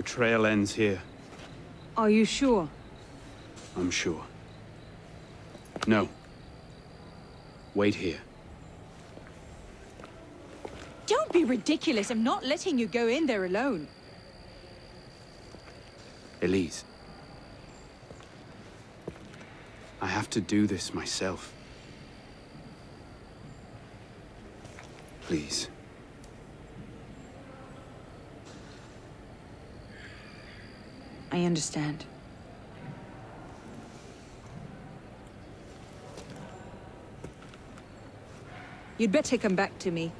The trail ends here. Are you sure? I'm sure. No. Wait here. Don't be ridiculous. I'm not letting you go in there alone. Elise. I have to do this myself. Please. I understand. You'd better come back to me.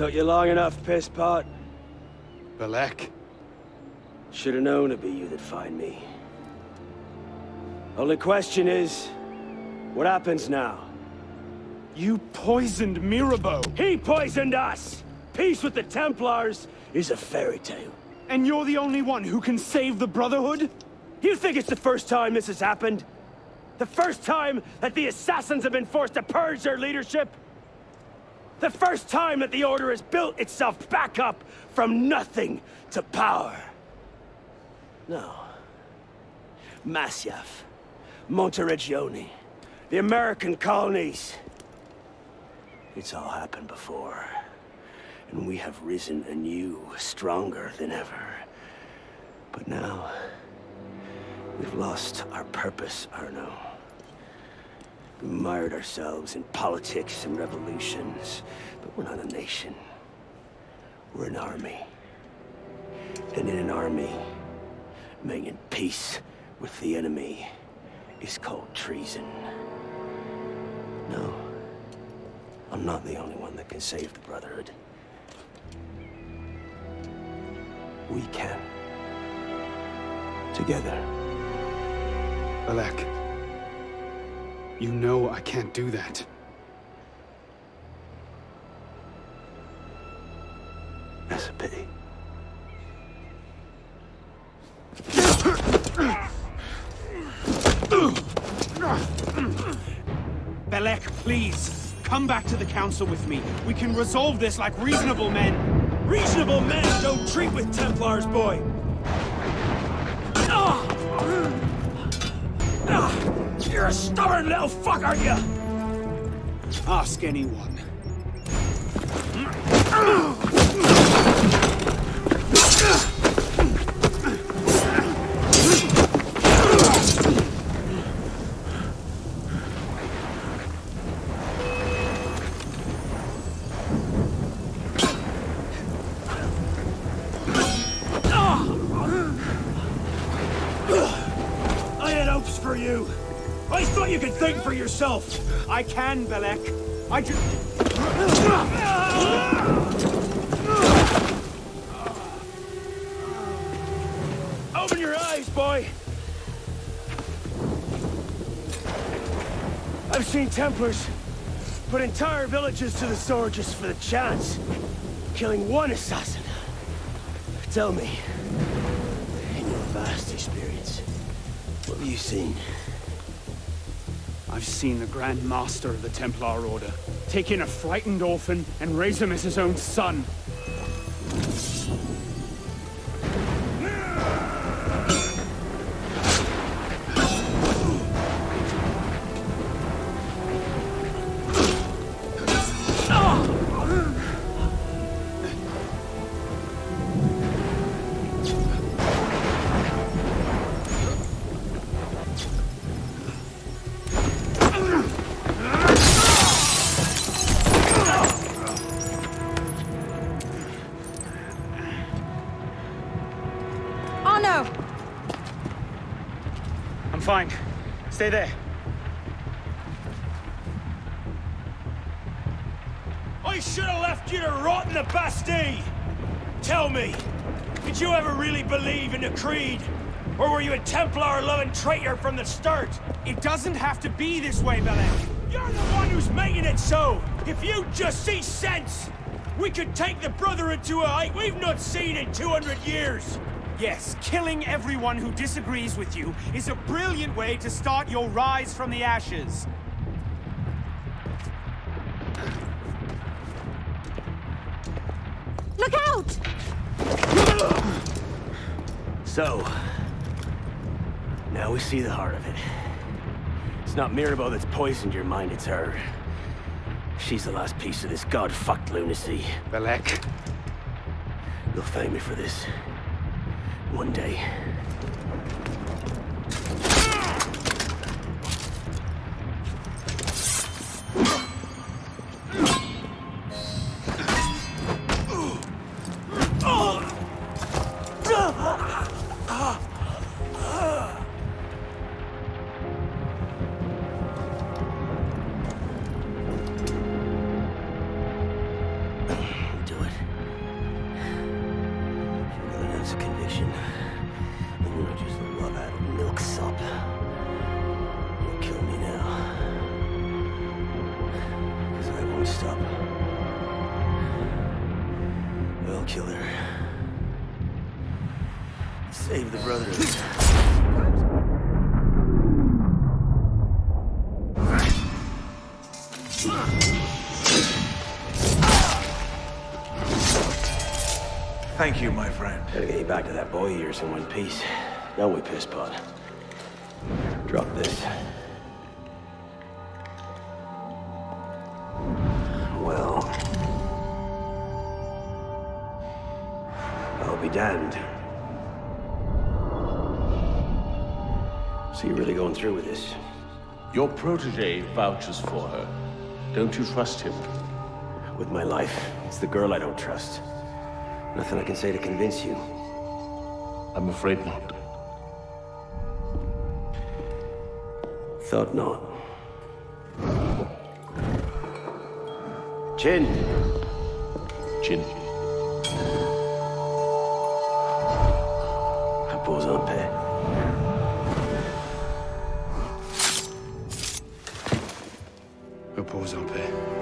Took you long enough, piss pot. Bellec. Should've known it'd be you that find me. Only question is, what happens now? You poisoned Mirabeau! He poisoned us! Peace with the Templars is a fairy tale. And you're the only one who can save the Brotherhood? You think it's the first time this has happened? The first time that the Assassins have been forced to purge their leadership? The first time that the Order has built itself back up from nothing to power? No. Masyaf, Monteriggioni, the American colonies. It's all happened before. And we have risen anew, stronger than ever. But now, we've lost our purpose, Arno. We mired ourselves in politics and revolutions, but we're not a nation. We're an army. And in an army, making peace with the enemy is called treason. No, I'm not the only one that can save the Brotherhood. We can. Together. Bellec. You know I can't do that. That's a pity. Bellec, please. Come back to the Council with me. We can resolve this like reasonable men. Reasonable men don't treat with Templars, boy! Ah! Ah! You're a stubborn little fuck, aren't you? Ask anyone. Yourself. I can, Bellec. I just... Open your eyes, boy. I've seen Templars put entire villages to the sword just for the chance. Killing one assassin. Tell me, in your vast experience, what have you seen? I've seen the Grand Master of the Templar Order take in a frightened orphan and raise him as his own son. Oh no! I'm fine. Stay there. I should have left you to rot in the Bastille! Tell me, did you ever really believe in the Creed? Or were you a Templar-loving traitor from the start? It doesn't have to be this way, Bellec. You're the one who's making it so! If you just see sense, we could take the Brotherhood to a height we've not seen in 200 years! Yes, killing everyone who disagrees with you is a brilliant way to start your rise from the ashes. Look out! So, now we see the heart of it. It's not Mirabeau that's poisoned your mind, it's her. She's the last piece of this god-fucked lunacy. Bellec. You'll thank me for this. One day. Do Save the. Thank you, my friend. Gotta get you back to that boy of yours in one piece. Don't we, pisspot? Drop this. Well... I'll be damned. So you're really going through with this? Your protege vouches for her. Don't you trust him? With my life. It's the girl I don't trust. Nothing I can say to convince you. I'm afraid not. Thought not. Chin. Jin. Repose en paix.